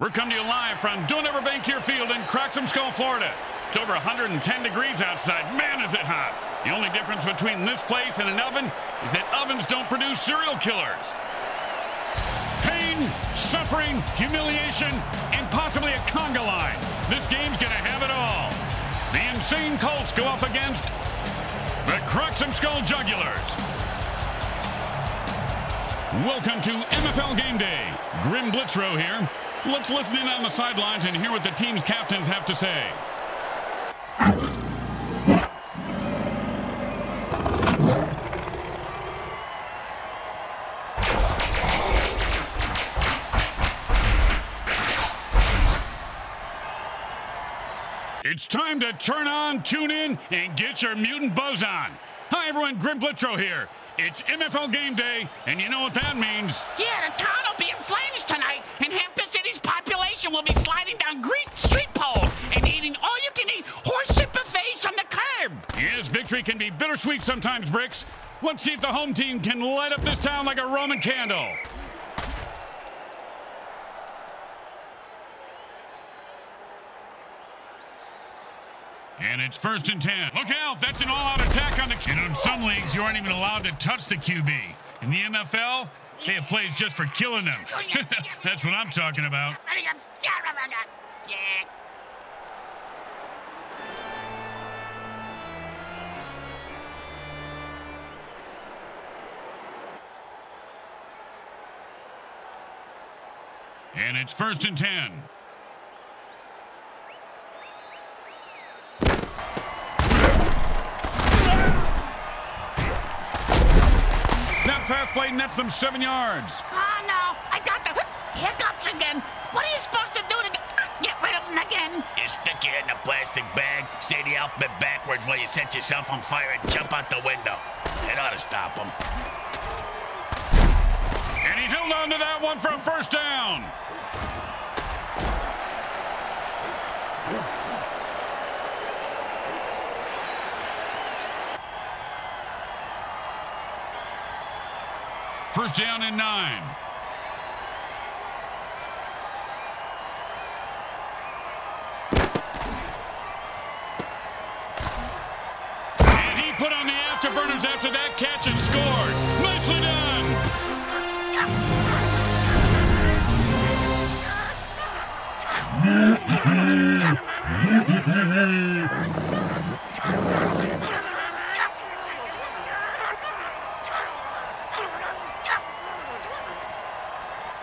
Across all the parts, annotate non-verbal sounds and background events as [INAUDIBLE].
We're coming to you live from Don't Ever Bank Your Field in Cracksumskull, Florida. It's over 110 degrees outside. Man, is it hot. The only difference between this place and an oven is that ovens don't produce serial killers. Pain, suffering, humiliation, and possibly a conga line. This game's going to have it all. The Insane Cults go up against the Cracksumskull Jugulars. Welcome to MFL Game Day. Grim Blitzrow here. Let's listen in on the sidelines and hear what the team's captains have to say. It's time to turn on, tune in, and get your mutant buzz on. Hi, everyone. Grim Blitzrow here. It's MFL Game Day, and you know what that means. Yeah, the town will be in flames tonight, will be sliding down greased street poles and eating all-you-can-eat horseshit buffets from the curb. Yes, victory can be bittersweet sometimes, Bricks. Let's see if the home team can light up this town like a Roman candle. And it's first and ten. Look out, that's an all-out attack on the... Know, in some leagues, you aren't even allowed to touch the QB. In the NFL, Hey, it plays just for killing them. [LAUGHS] That's what I'm talking about. And it's first and 10. halfway that's them seven yards. Oh, no. I got the hiccups again. What are you supposed to do to get rid of them again? You stick it in a plastic bag, say the alphabet backwards while you set yourself on fire and jump out the window. It ought to stop them. And he held on to that one for a first down. First down and nine.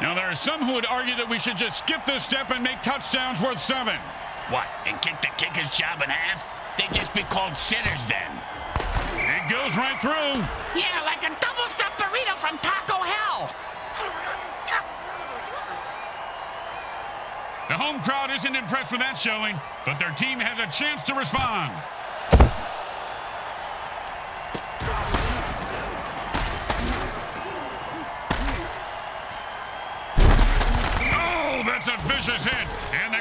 Now, there are some who would argue that we should just skip this step and make touchdowns worth seven. What, and kick the kicker's job in half? They'd just be called sinners then. It goes right through. Yeah, like a double-stuffed burrito from Taco Hell. The home crowd isn't impressed with that showing, but their team has a chance to respond.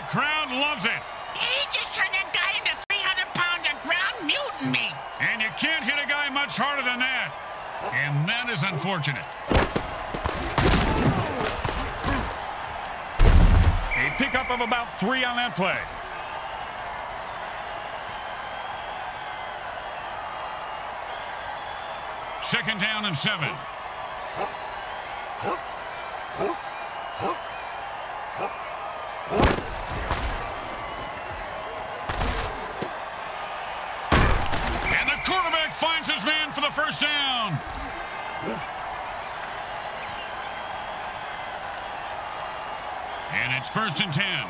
The crowd loves it. He just turned that guy into 300 pounds of ground mutant meat. And you can't hit a guy much harder than that. And that is unfortunate. A pickup of about three on that play. Second down and seven. For the first down. And it's first and ten.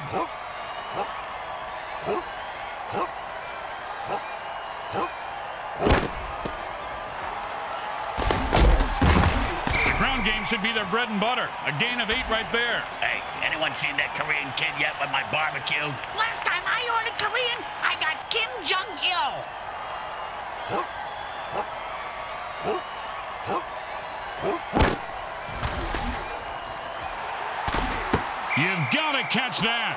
The ground game should be their bread and butter. A gain of eight right there. Hey, anyone seen that Korean kid yet with my barbecue? Last time I ordered Korean, I got Kim Jong-il. You've got to catch that.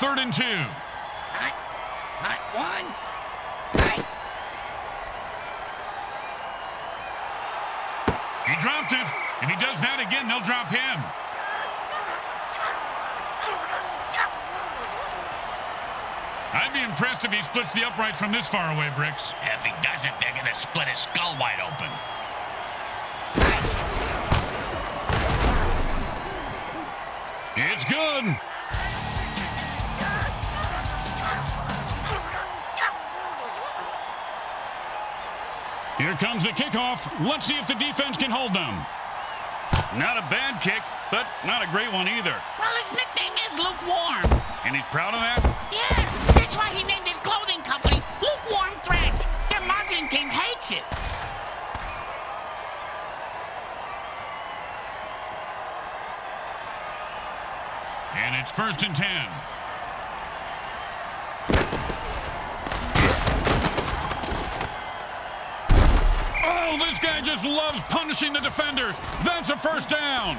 Third and two. Hot, hot One. He dropped it. If he does that again, they'll drop him. I'd be impressed if he splits the uprights from this far away, Bricks. If he doesn't, they're going to split his skull wide open. It's good. Here comes the kickoff. Let's see if the defense can hold them. Not a bad kick, but not a great one either. Well, his nickname is Lukewarm. And he's proud of that? Yeah, that's why he named his clothing company Lukewarm Threads. Their marketing team hates it. And it's first and ten. Oh, this guy just loves punishing the defenders. That's a first down.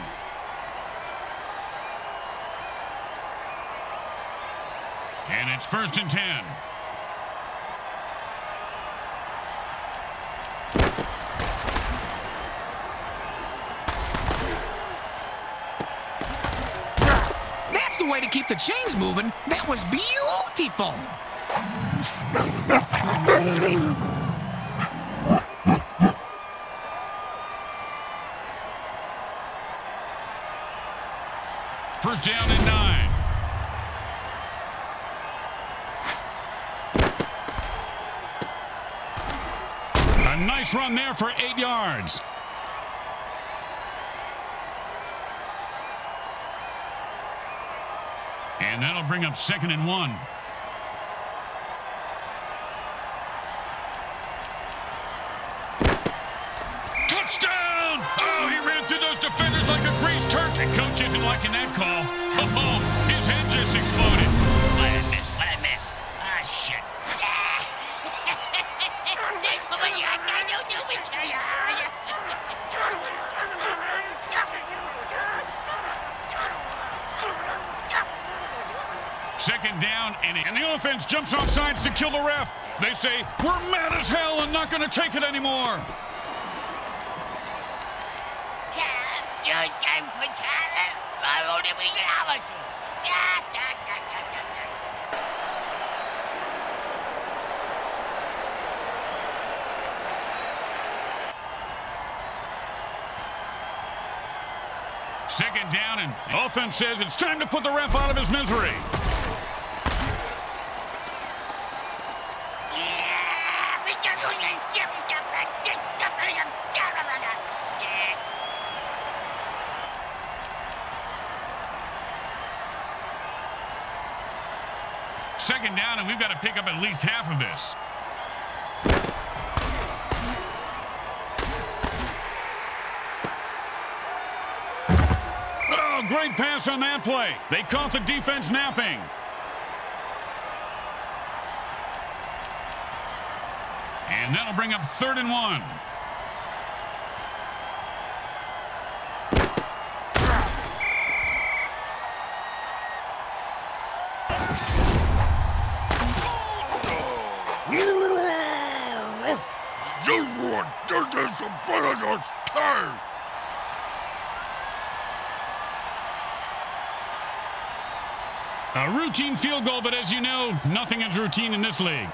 And it's first and ten. That's the way to keep the chains moving. That was beautiful. Down and nine. A nice run there for eight yards. And that'll bring up second and one. Liking that call. Oh, his head just exploded. What I miss? What I miss? Ah, shit. [LAUGHS] Second down, and, and the offense jumps off sides to kill the ref. They say, we're mad as hell and not going to take it anymore. Second down, and offense says it's time to put the ref out of his misery. We've got to pick up at least half of this. Oh, great pass on that play. They caught the defense napping. And that'll bring up third and one. A routine field goal, but as you know, nothing is routine in this league.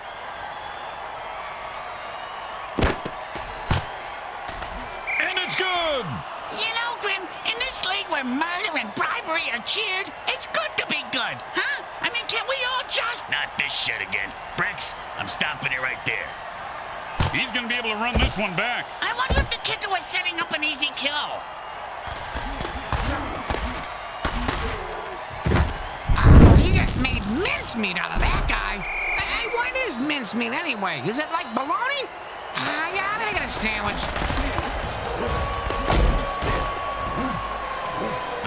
And it's good! You know, Grim, in this league where murder and bribery are cheered, it's good to be good, huh? I mean, can we all just... Not this shit again. Bricks, I'm stopping it right there. He's going to be able to run this one back. I wonder if the kicker was setting up an easy kill. Oh, he just made mincemeat out of that guy. Hey, what is mincemeat anyway? Is it like bologna? Uh, yeah, I'm gonna get a sandwich.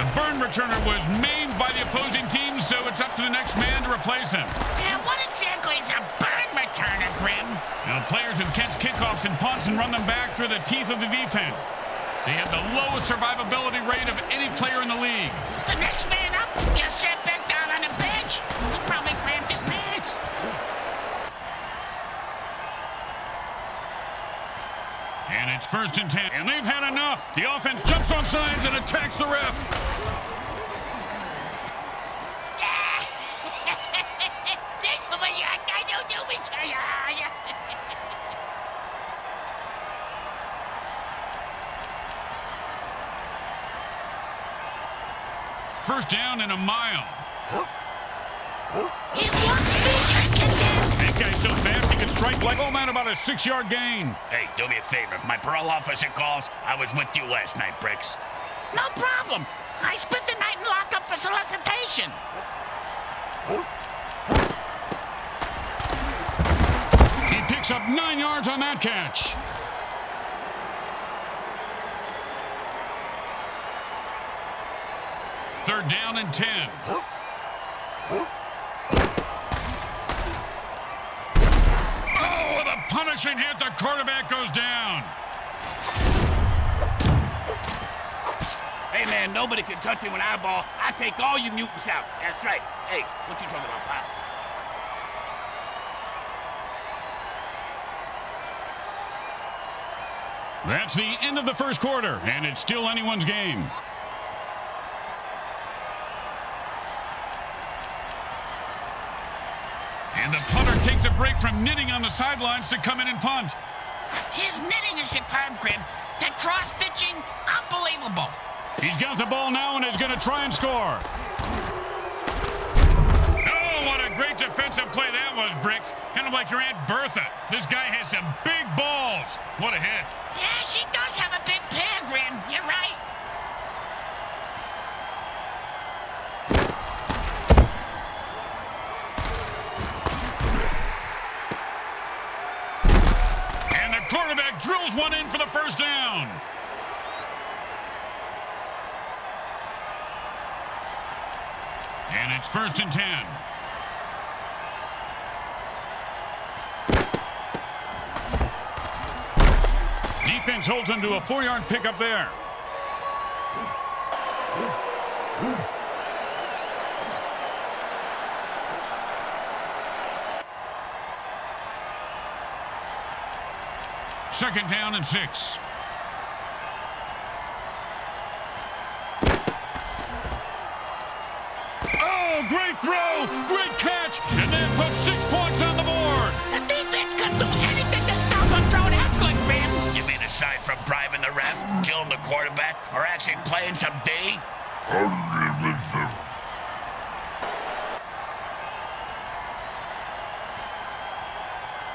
The burn returner was maimed by the opposing team, so it's up to the next man to replace him. Now, what exactly is a Take my turn, Grim. Now, players who catch kickoffs and punts and run them back through the teeth of the defense. They have the lowest survivability rate of any player in the league. The next man up just sat back down on the bench. He probably cramped his pants. And it's first and ten. And they've had enough. The offense jumps on sides and attacks the ref. First down in a mile. That guy's so fast he can strike like, oh man, about a six-yard gain. Hey, do me a favor. If my parole officer calls, I was with you last night, Bricks. No problem. I spent the night in lockup for solicitation. He picks up nine yards on that catch. Third down and 10. Oh, with a punishing hit, the quarterback goes down. Hey, man, nobody can touch me when I ball. I take all you mutants out. That's right. Hey, what you talking about, pal? That's the end of the first quarter, and it's still anyone's game. And the punter takes a break from knitting on the sidelines to come in and punt. His knitting is superb, Grim. That cross-stitching, unbelievable. He's got the ball now and is going to try and score. Oh, what a great defensive play that was, Bricks. Kind of like your Aunt Bertha. This guy has some big balls. What a hit. Yeah, she does have a big pair, Grim. You're right. Drills one in for the first down. And it's first and ten. Defense holds him to a four-yard pickup there. Second down and six. Oh, great throw! Great catch! And that puts six points on the board! The defense couldn't do anything to stop a throw that good, Grim. You mean aside from bribing the ref, killing the quarterback, or actually playing some D?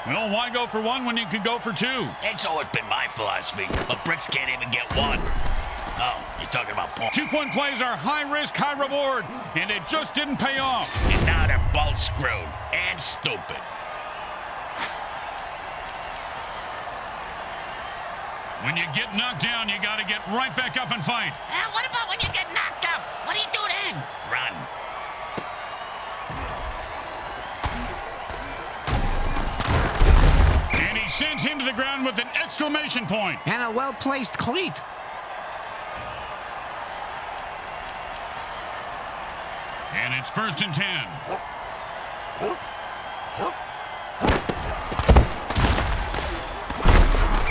Well, why go for one when you can go for two? It's always been my philosophy, but Bricks can't even get one. Oh, you're talking about Paul. Two-point plays are high risk, high reward, and it just didn't pay off. And now they're both screwed and stupid. When you get knocked down, you got to get right back up and fight. Uh, what about when you get knocked out? What do you do then? Run. Sends him to the ground with an exclamation point. And a well-placed cleat. And it's first and ten.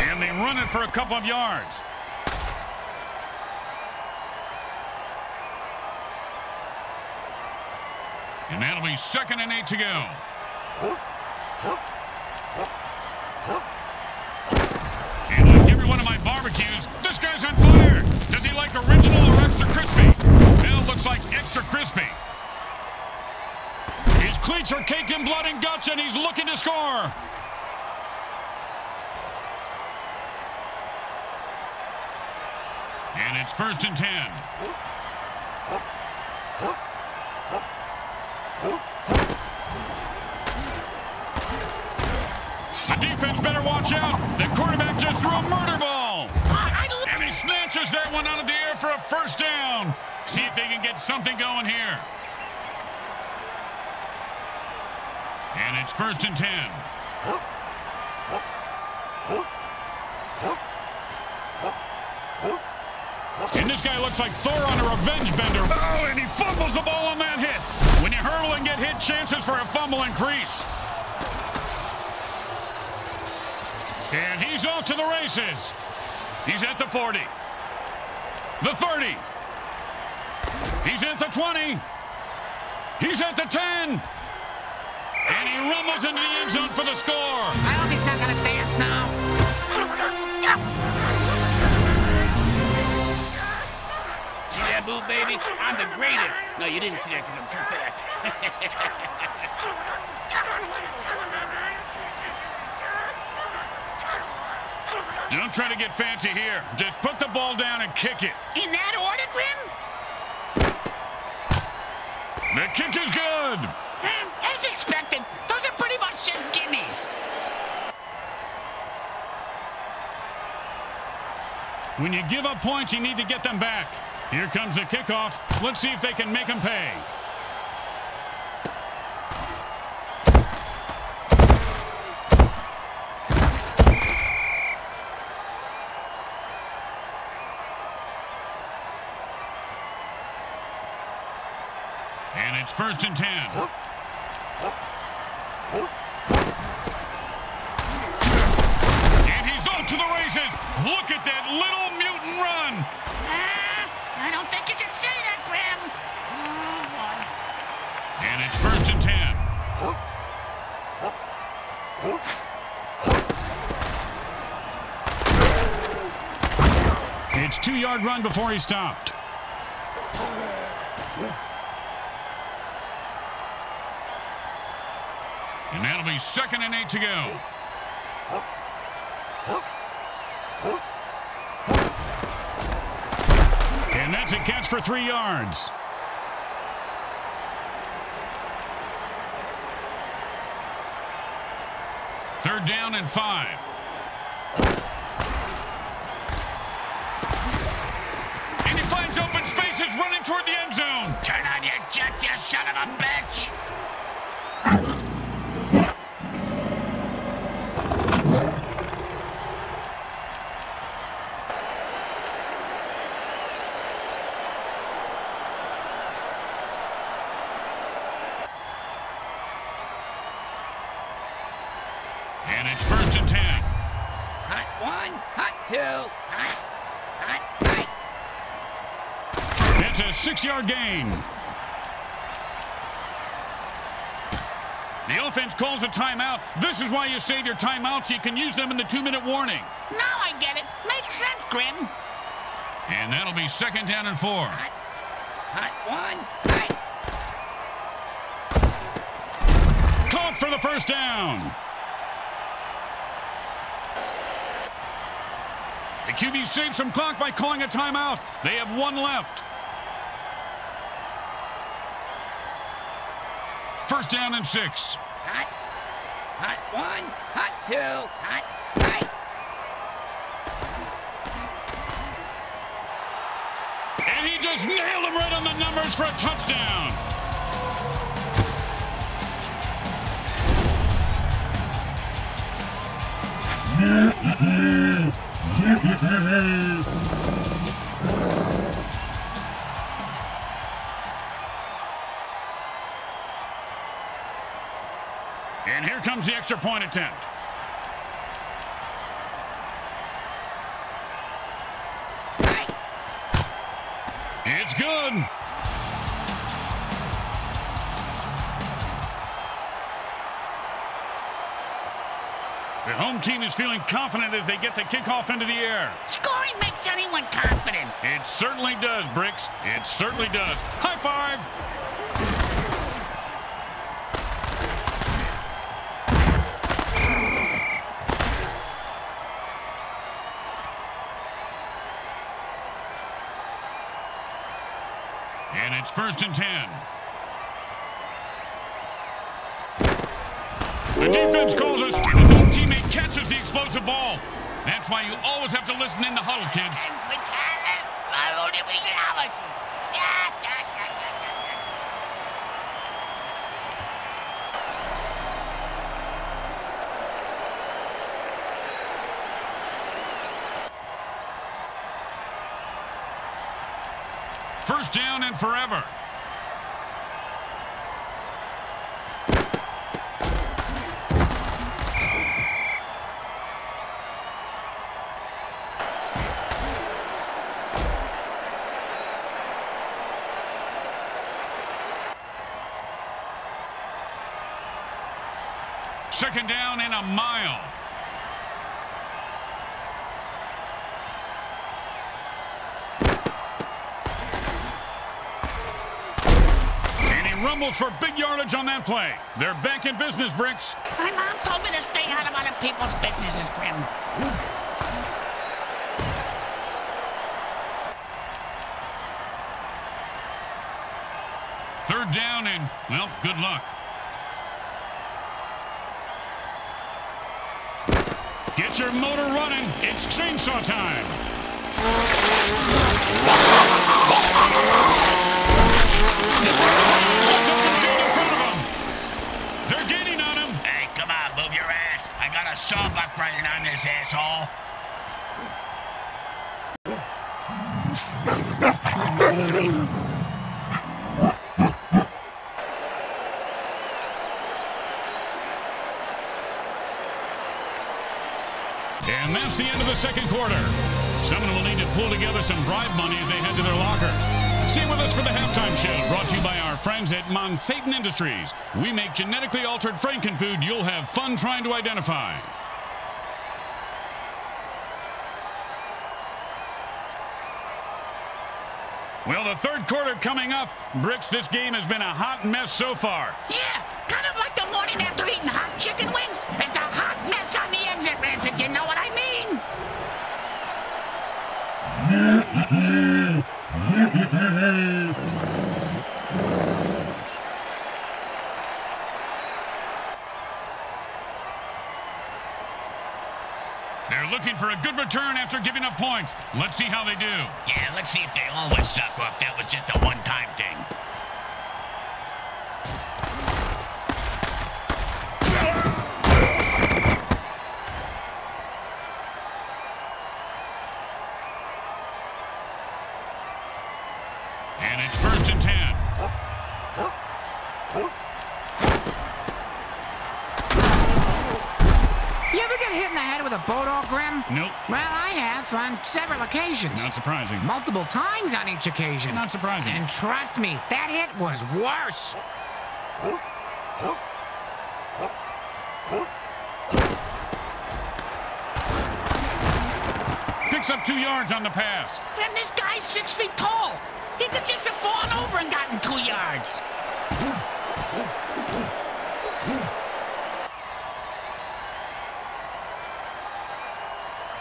And they run it for a couple of yards. And that'll be second and eight to go. And like every one of my barbecues, this guy's on fire. Does he like original or extra crispy? It looks like extra crispy. His cleats are caked in blood and guts, and he's looking to score. And it's first and ten. The defense better watch out. The quarterback just threw a murder ball. And he snatches that one out of the air for a first down. See if they can get something going here. And it's first and ten. And this guy looks like Thor on a revenge bender. Oh, and he fumbles the ball on that hit. When you hurl and get hit, chances for a fumble increase. And he's off to the races. He's at the 40. The 30. He's at the 20. He's at the 10. And he rumbles into the end zone for the score. I hope he's not gonna dance now. See that move, baby? I'm the greatest. No, you didn't see that because I'm too fast. [LAUGHS] Don't try to get fancy here. Just put the ball down and kick it. In that order, Grim? The kick is good. Eh, As expected, those are pretty much just gimmies. When you give up points, you need to get them back. Here comes the kickoff. Let's see if they can make them pay. And it's first and ten. And he's off to the races. Look at that little mutant run. Ah, I don't think you can say that, Grim. Oh, boy. And it's first and ten. It's two-yard run before he stopped. And that'll be second and eight to go. And that's a catch for three yards. Third down and five. And he finds open spaces running toward the end zone. Turn on your jet, you son of a bitch. And it's first and ten. hot one, hot two, hot, hot, hot. It's a six-yard gain. The offense calls a timeout. This is why you save your timeouts. You can use them in the two-minute warning. Now I get it. Makes sense, Grim. And that'll be second down and four. Hot one, hot. Caught for the first down. The QB saves some clock by calling a timeout. They have one left. First down and six. Hot, hot one, hot two, hot, hot. And he just nailed him right on the numbers for a touchdown. And [LAUGHS] comes the extra point attempt. It's good. The home team is feeling confident as they get the kickoff into the air. Scoring makes anyone confident. It certainly does, Bricks. It certainly does. High five. First and ten. The defense calls us, and the home teammate catches the explosive ball. That's why you always have to listen in the huddle, kids. First down and forever. And for big yardage on that play. They're back in business, Bricks. My mom told me to stay out of other people's businesses, Grim. Third down and, well, good luck. Get your motor running. It's chainsaw time. A running on this asshole. And that's the end of the second quarter. Someone will need to pull together some bribe money as they head to their lockers. Stay with us for the halftime show, brought to you by friends at Monsatan Industries. We make genetically altered frankenfood you'll have fun trying to identify. Well, the third quarter coming up. Bricks, this game has been a hot mess so far. Yeah, kind of like the morning after eating hot chicken wings. It's a hot mess on the exit ramp, if you know what I mean. [LAUGHS] They're looking for a good return after giving up points. Let's see how they do. Yeah, let's see if they always suck or if that was just a one-time thing. And it's first and ten. You ever get hit in the head with a boat all grim? Nope. Well, I have on several occasions. Not surprising. Multiple times on each occasion. Not surprising. And trust me, that hit was worse. Picks up two yards on the pass. Then this guy's six feet tall. He could just have fallen over and gotten two yards.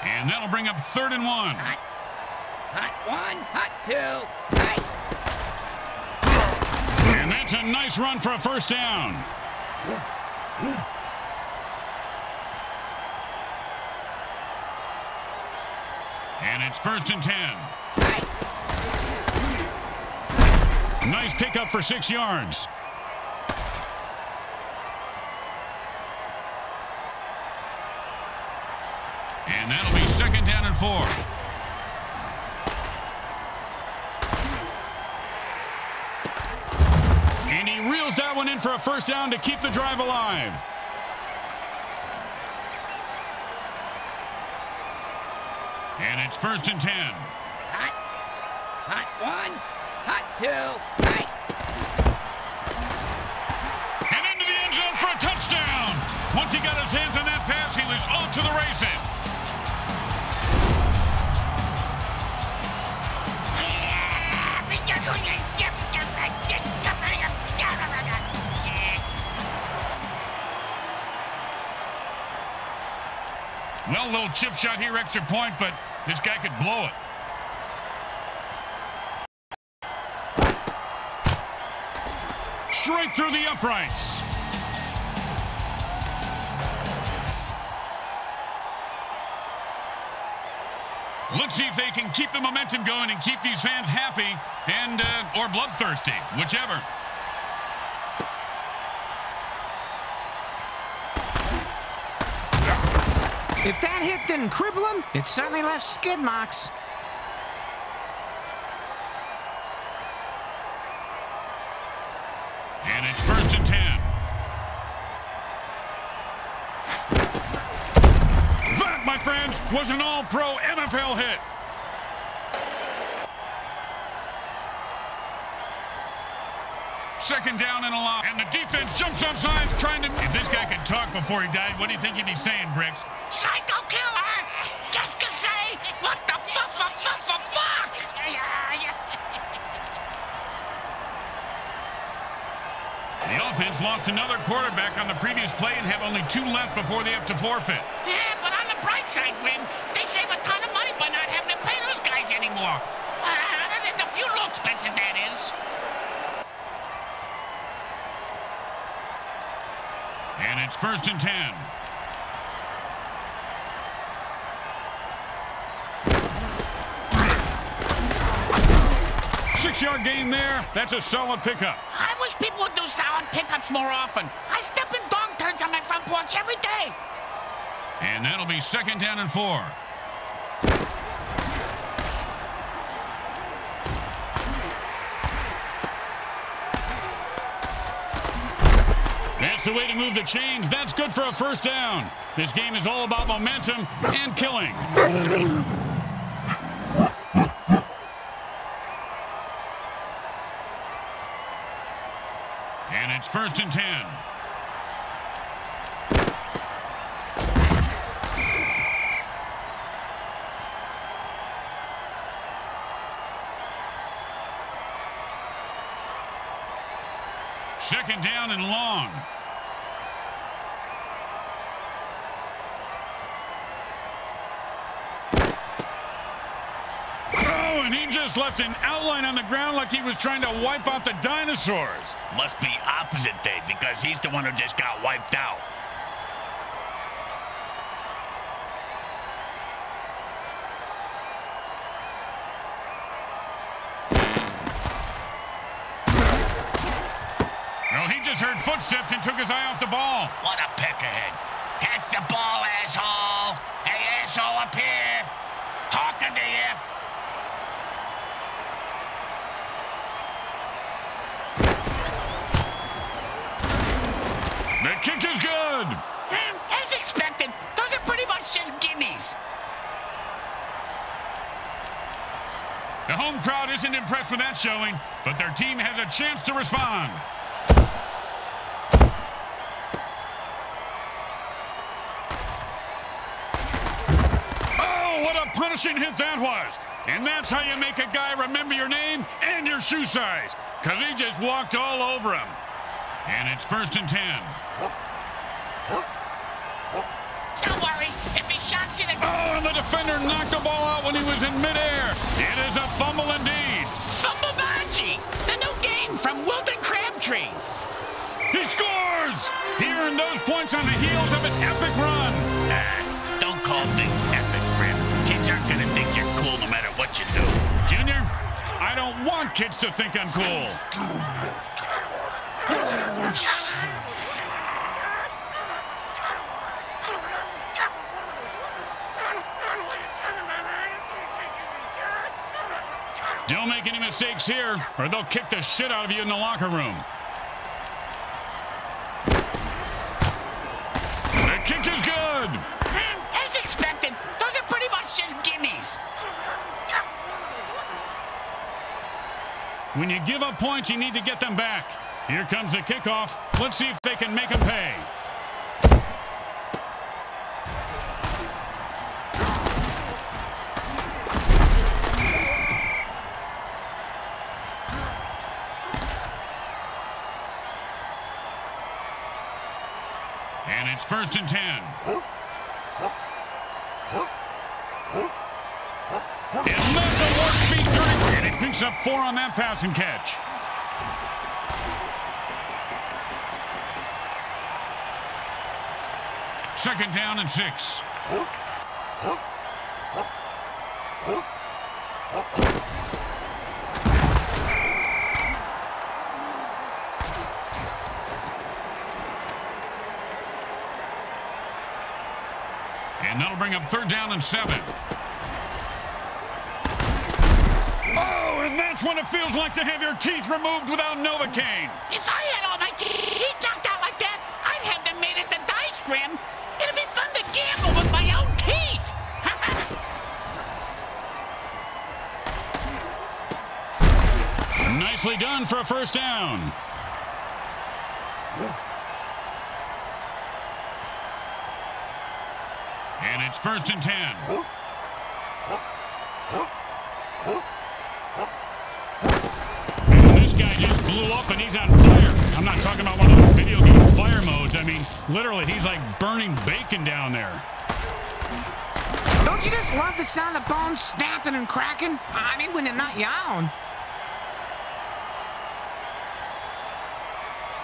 And that'll bring up third and one. Hot, hot one, hot two, hot. And that's a nice run for a first down. And it's first and ten. Nice pickup for six yards. And that'll be second down and four. And he reels that one in for a first down to keep the drive alive. And it's first and ten. Hot, hot one, hot two, hot. And into the end zone for a touchdown. Once he got his hands on Well, little chip shot here, extra point, but this guy could blow it. Straight through the uprights. Let's see if they can keep the momentum going and keep these fans happy and uh, or bloodthirsty, whichever. If that hit didn't cripple him, it certainly left skid marks. And it's first and ten. That, my friends, was an all-pro NFL hit. Second down and a lot. And the defense jumps off sides trying to... If this guy could talk before he died, what do you think he'd be saying, Bricks? Psycho killer! Just to say, what the fuck, fuck, fuck, fuck, fuck! The offense lost another quarterback on the previous play and have only two left before they have to forfeit. Yeah, but on the bright side, Grim, they save a ton of money by not having to pay those guys anymore. Uh, the funeral expenses, that is. And it's first and ten. Six-yard gain there. That's a solid pickup. I wish people would do solid pickups more often. I step in dog turds on my front porch every day. And that'll be second down and four. That's the way to move the chains. That's good for a first down. This game is all about momentum and killing. And it's first and ten. Second down and long. Oh, and he just left an outline on the ground like he was trying to wipe out the dinosaurs. Must be opposite day because he's the one who just got wiped out. Well, he just heard footsteps and took his eye off the ball. Home crowd isn't impressed with that showing, but their team has a chance to respond. Oh, what a punishing hit that was. And that's how you make a guy remember your name and your shoe size, because he just walked all over him. And it's first and ten. Don't worry, if he shocks you, the Oh, and the defender knocked the ball out when he was in midair. It is a fumble indeed. Bumblebungy, the new game from Wilton Crabtree. He scores! He earned those points on the heels of an epic run. Ah, don't call things epic, Grim. Kids aren't gonna think you're cool no matter what you do. Junior, I don't want kids to think I'm cool. Don't make any mistakes here, or they'll kick the shit out of you in the locker room. The kick is good. Hmm, As expected, those are pretty much just gimmies. When you give up points, you need to get them back. Here comes the kickoff. Let's see if they can make them pay. First and ten. And let the work speed through. And he picks up four on that passing catch. Second down and six. That'll bring up third down and seven. Oh, and that's when it feels like to have your teeth removed without Novocaine. If I had all my teeth knocked out like that, I'd have them made at the dice grim. It'd be fun to gamble with my own teeth. [LAUGHS] Nicely done for a first down. And it's first and ten. And this guy just blew up and he's on fire. I'm not talking about one of those video game fire modes. I mean, literally, he's like burning bacon down there. Don't you just love the sound of bones snapping and cracking? I mean, when they're not yawn.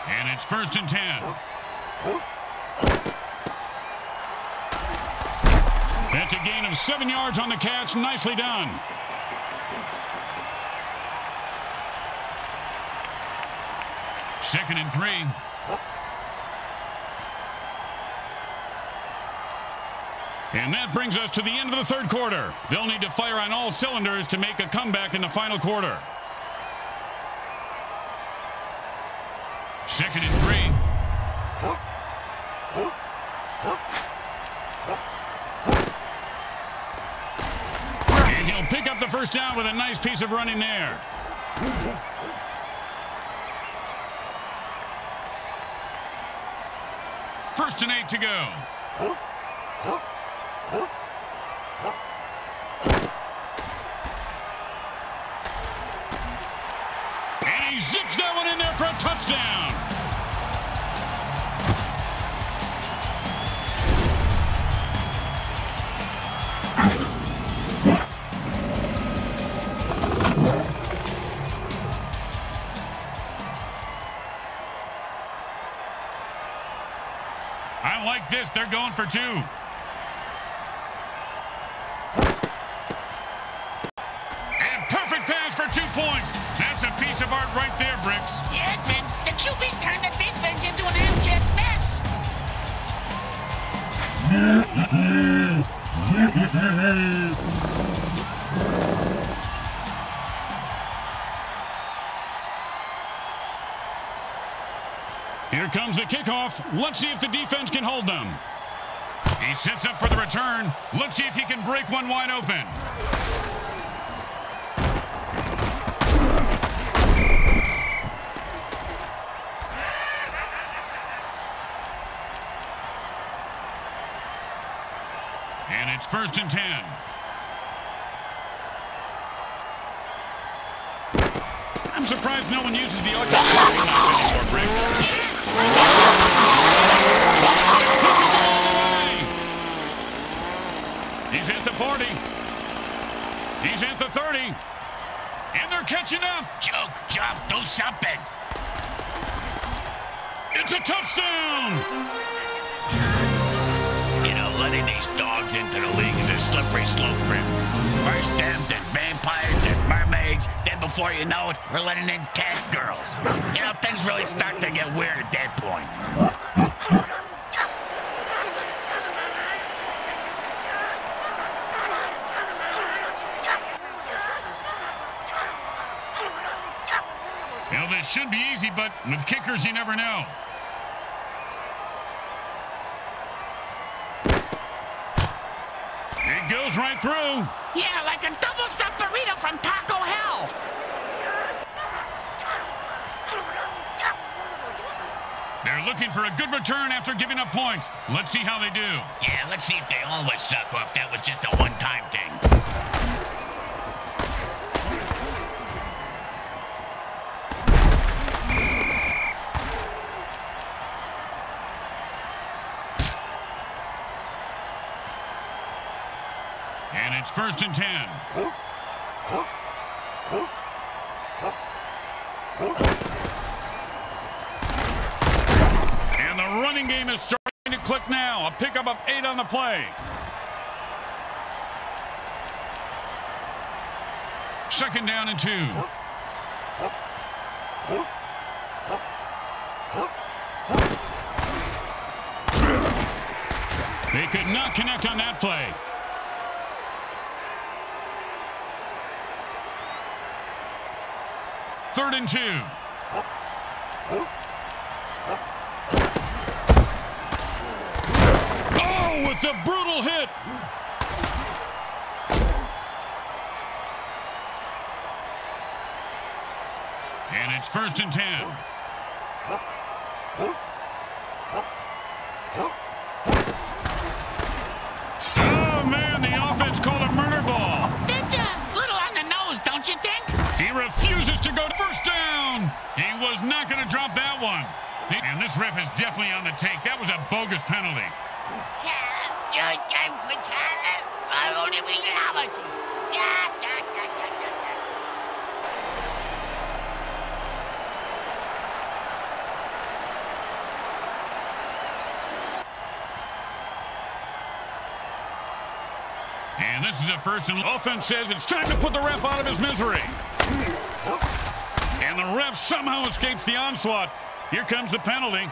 And it's first and ten. A gain of seven yards on the catch. Nicely done. Second and three. And that brings us to the end of the third quarter. They'll need to fire on all cylinders to make a comeback in the final quarter. Second and three. First down with a nice piece of running there. First and eight to go. And he zips that one in there for a touchdown. This. They're going for two. And perfect pass for two points. That's a piece of art right there, Bricks. Edmund, the QB turned the defense into an abject mess. [LAUGHS] Here comes the kickoff. Let's see if the defense can hold them. He sets up for the return. Let's see if he can break one wide open. And it's first and ten. I'm surprised no one uses the. He's at the 40. He's at the 30. And they're catching up. Joke, jump, do something. It's a touchdown. You know, letting these dogs into the league is a slippery slope for him. First them, then vampires, then then before you know it, we're letting in cat girls. You know, things really start to get weird at that point. You know, this should be easy, but with kickers, you never know. It goes right through. Yeah, like a double stuffed burrito from Taco Hell. They're looking for a good return after giving up points. Let's see how they do. Yeah, let's see if they always suck or if that was just a one-time thing. And it's first and ten. And the running game is starting to click now. A pickup of eight on the play. Second down and two. They could not connect on that play. Third and two. Oh, with the brutal hit. And it's first and ten. Oh, man, the offense called a murder ball. That's a little on the nose, don't you think? He refuses to go to first down. He was not going to drop that one. And this ref is definitely on the take. That was a bogus penalty. And this is a first and offense says it's time to put the ref out of his misery. And the ref somehow escapes the onslaught. Here comes the penalty.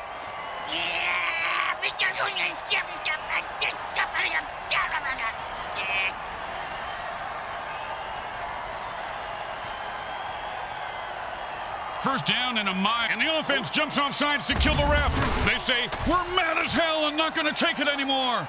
First down and a mile, and the offense jumps on sides to kill the ref. They say, we're mad as hell and not going to take it anymore.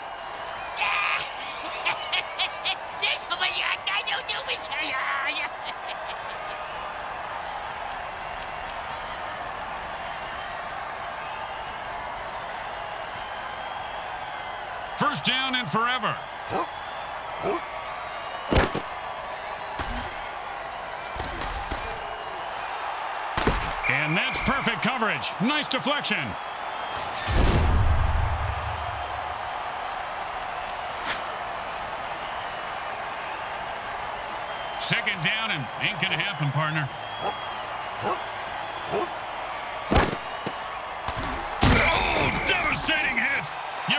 Down and forever. And that's perfect coverage. Nice deflection. Second down and ain't gonna happen, partner.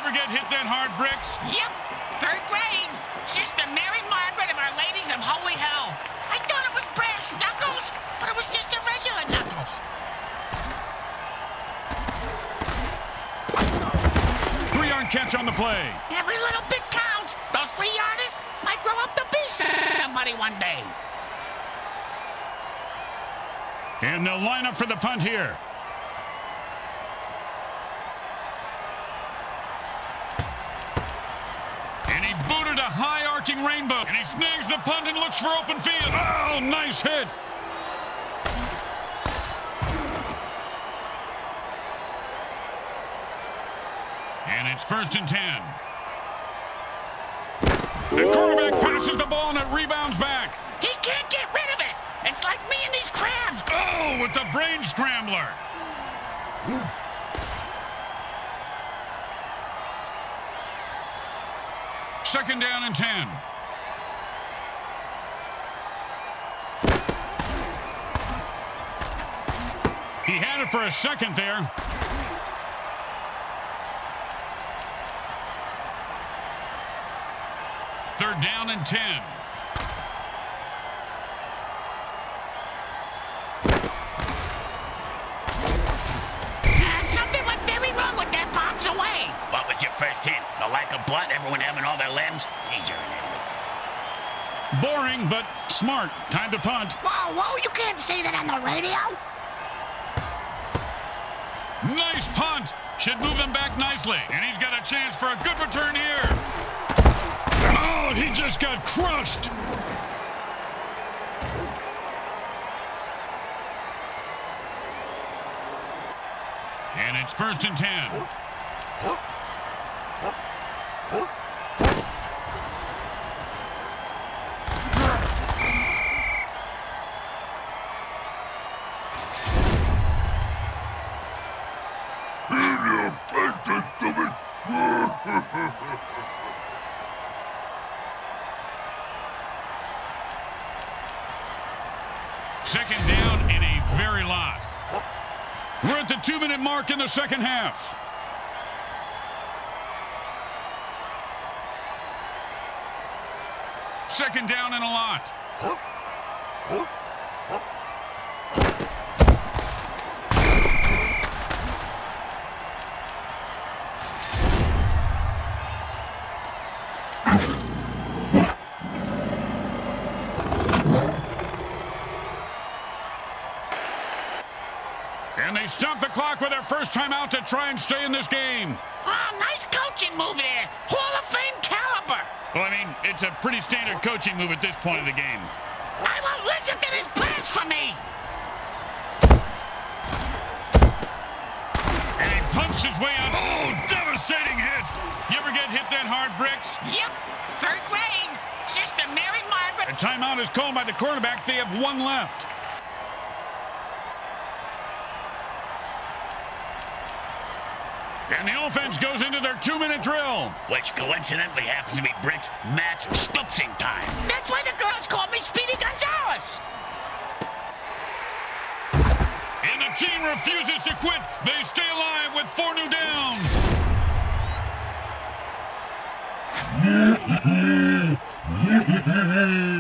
Ever get hit that hard, Bricks? Yep, third grade. Sister Mary Margaret of Our Ladies of Holy Hell. I thought it was brass knuckles, but it was just a regular knuckles. Three-yard catch on the play. Every little bit counts. Those three yarders might grow up to be somebody one day. And they'll line up for the punt here. Rainbow. And he snags the punt and looks for open field. Oh, nice hit. And it's first and ten. The quarterback passes the ball and it rebounds back. He can't get rid of it. It's like me and these crabs. Oh, with the brain scrambler. Second down and 10. He had it for a second there. Third down and 10. Of blood? Everyone having all their limbs? He's an idiot. Boring, but smart. Time to punt. Whoa, whoa, you can't say that on the radio. Nice punt. Should move him back nicely. And he's got a chance for a good return here. Oh, he just got crushed. And it's first and ten. Second down and a very lot. We're at the two-minute mark in the second half. Second down and a lot. Out to try and stay in this game. Oh, nice coaching move there. Hall of Fame caliber. Well, I mean, it's a pretty standard coaching move at this point of the game. I won't listen to this blasphemy. And he punched his way out. Oh, devastating hit. You ever get hit that hard, Bricks? Yep, third grade. Sister Mary Margaret. A timeout is called by the quarterback. They have one left. And the offense goes into their two-minute drill. Which coincidentally happens to be Brick's match stoopsing time. That's why the girls call me Speedy Gonzales. And the team refuses to quit. They stay alive with four new downs. [LAUGHS]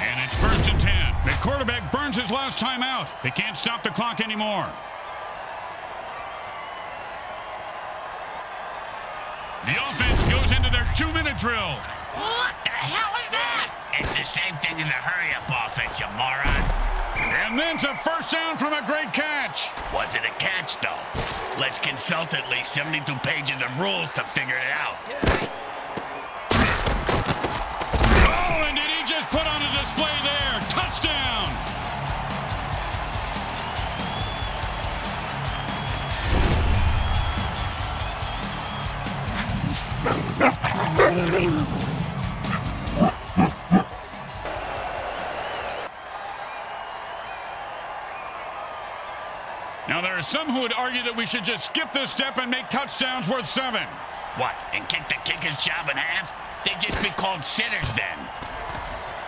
And it's first and ten. The quarterback burns his last time out. They can't stop the clock anymore. The offense goes into their two-minute drill. What the hell is that? It's the same thing as a hurry-up offense, you moron. And then it's a first down from a great catch. Was it a catch, though? Let's consult at least 72 pages of rules to figure it out. Now, there are some who would argue that we should just skip this step and make touchdowns worth seven. What, and kick the kicker's job in half? They'd just be called sitters then.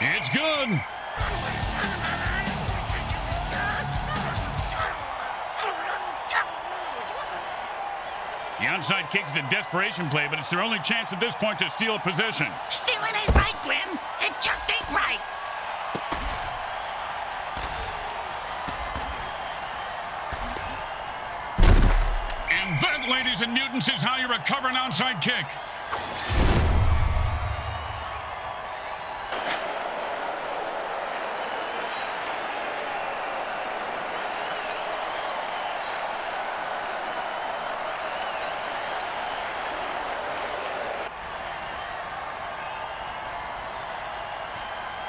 It's good. The onside kick is a desperation play, but it's their only chance at this point to steal a possession. Stealing ain't right, Grim. It just ain't right. And that, ladies and mutants, is how you recover an onside kick.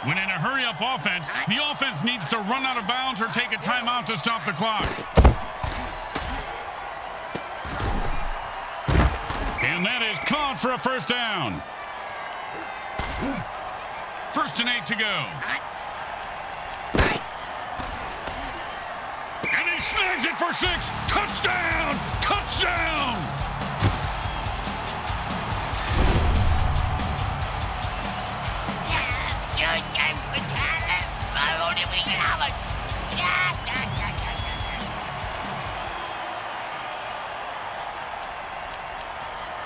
When in a hurry-up offense, the offense needs to run out of bounds or take a timeout to stop the clock. And that is caught for a first down. First and eight to go. And he snags it for six. Touchdown! Touchdown!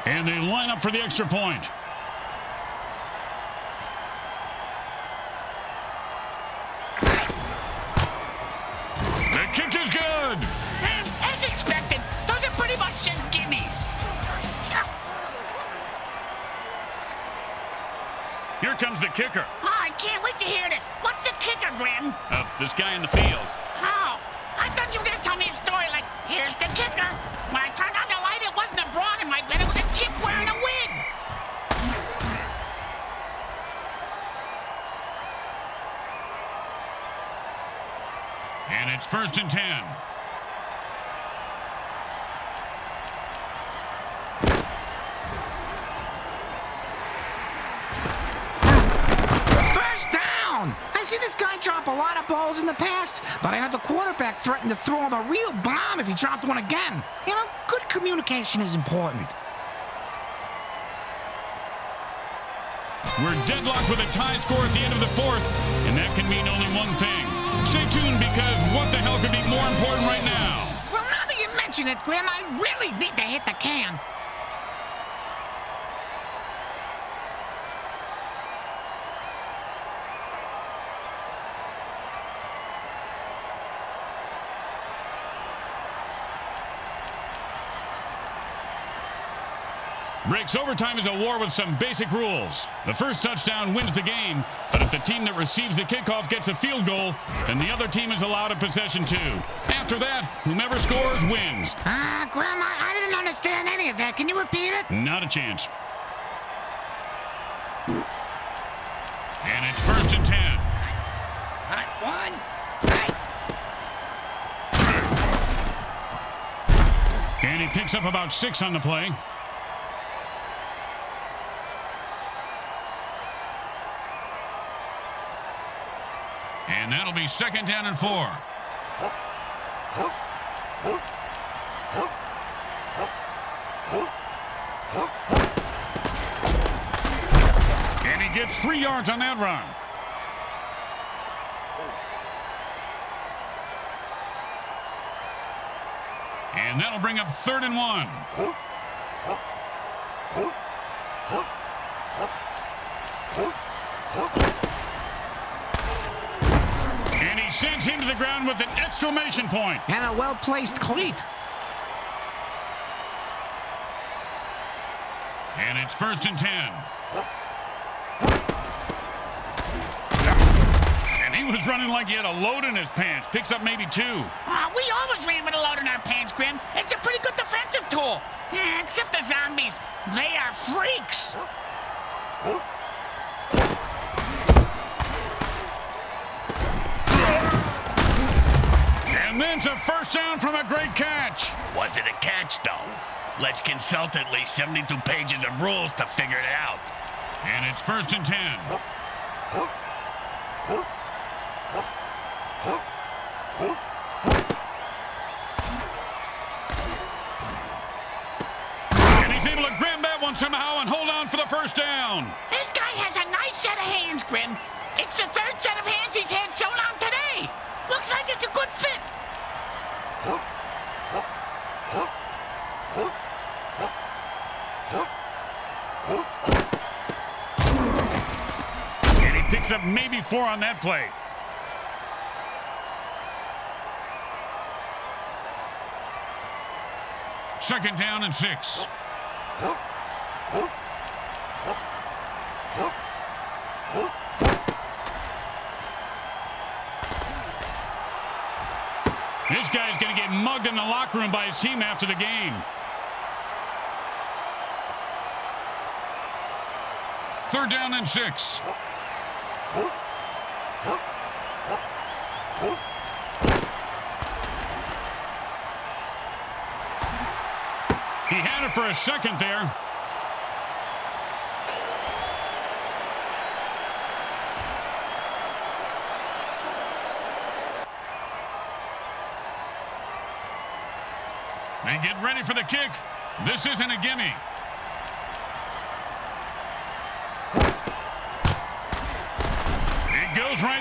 And they line up for the extra point. Balls in the past, but I heard the quarterback threaten to throw him a real bomb if he dropped one again. You know, good communication is important. We're deadlocked with a tie score at the end of the fourth, and that can mean only one thing. Stay tuned because what the hell could be more important right now? Well, now that you mention it, Grim, I really need to hit the can. Breaks overtime is a war with some basic rules. The first touchdown wins the game, but if the team that receives the kickoff gets a field goal, then the other team is allowed a possession too. After that, whomever scores wins. Ah, Grim, I, I didn't understand any of that. Can you repeat it? Not a chance. And it's first and ten. Hot one. And he picks up about six on the play. And that'll be second down and four. And he gets three yards on that run. And that'll bring up third and one. Sends him to the ground with an exclamation point. And a well-placed cleat. And it's first and ten. And he was running like he had a load in his pants. Picks up maybe two. Aw, we always ran with a load in our pants, Grim. It's a pretty good defensive tool. Yeah, [LAUGHS] except the zombies. They are freaks. And then's a first down from a great catch. Was it a catch, though? Let's consult at least 72 pages of rules to figure it out. And it's first and ten. And he's able to grab that one somehow and hold on for the first down. This guy has a nice set of hands, Grim. It's the third set of hands he's had so long today. Looks like it's a good fit. And he up maybe four on that play. Second down and six. This guy's going to get mugged in the locker room by his team after the game. Third down and six. He had it for a second there. They get ready for the kick. This isn't a gimme.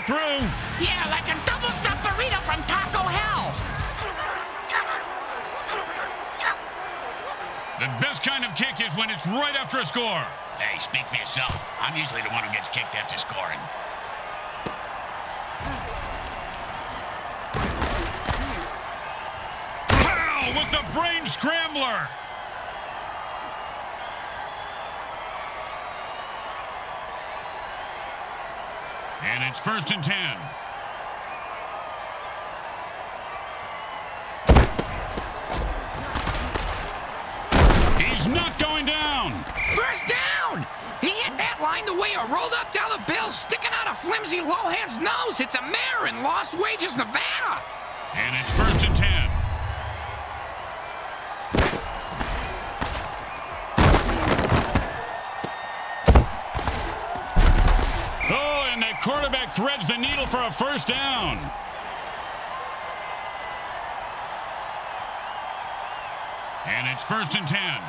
It through. Yeah, like a double-stuffed burrito from Taco Hell. The best kind of kick is when it's right after a score. Hey, speak for yourself. I'm usually the one who gets kicked after scoring. Pow! With the brain scrambler. And it's first and ten. He's not going down. First down! He hit that line the way a rolled up dollar bill sticking out of flimsy Lohan's nose hits a mare in Lost Wages, Nevada. And it's first threads the needle for a first down. And it's first and ten.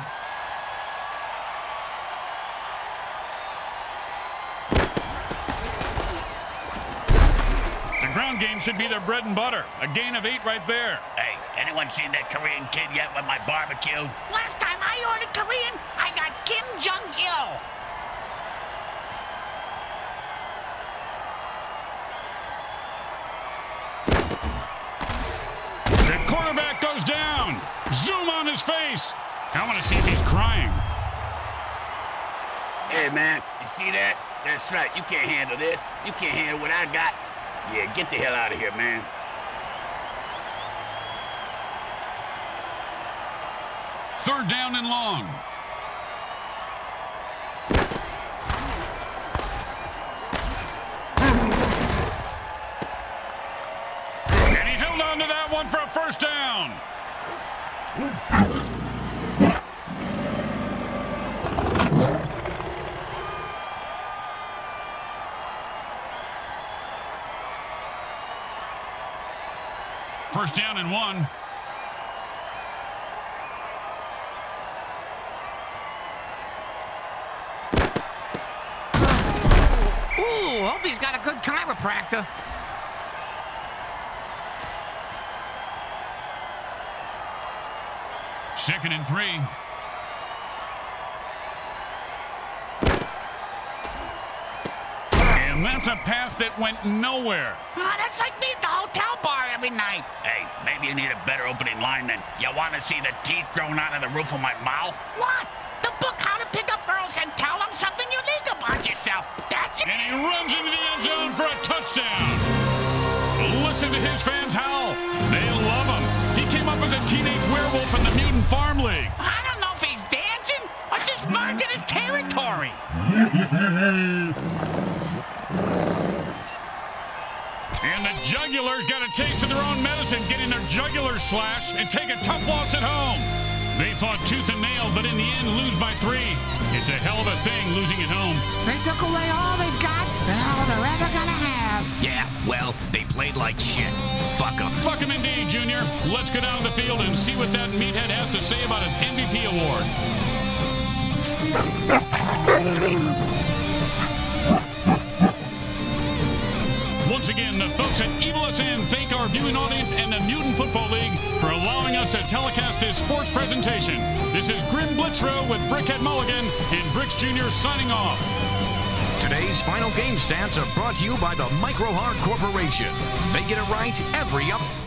The ground game should be their bread and butter. A gain of eight right there. Hey, anyone seen that Korean kid yet with my barbecue? Last time I ordered Korean, I got Kim Jong-il. quarterback goes down. Zoom on his face. I want to see if he's crying. Hey, man, you see that? That's right. You can't handle this. You can't handle what I got. Yeah, get the hell out of here, man. Third down and long. And he held on to that one for a first down. And one. Ooh, hope he's got a good chiropractor. Second and three. And that's a pass that went nowhere. Ah, that's like me at the hotel bar every night. Hey, maybe you need a better opening line than you want to see the teeth growing out of the roof of my mouth? What? The book How to Pick Up Girls and Tell Them Something Unique About Yourself. That's it. And he runs into the end zone for a touchdown. Listen to his fans howl. They love him. He came up as a teenage werewolf in the Mutant Farm League. I don't know if he's dancing or just marking his territory. [LAUGHS] And the Jugulars got a taste of their own medicine, getting their jugular slashed and take a tough loss at home. They fought tooth and nail, but in the end lose by three. It's a hell of a thing losing at home. They took away all they've got and all they're ever gonna have. Yeah, well, they played like shit. Fuck them. Fuck them indeed, Junior. Let's go down the field and see what that meathead has to say about his MVP award. [LAUGHS] Once again, the folks at Evil SN thank our viewing audience and the Mutant Football League for allowing us to telecast this sports presentation. This is Grim Blitzrow with Brickhead Mulligan and Bricks Jr. signing off. Today's final game stats are brought to you by the Micro Hard Corporation. They get it right every up.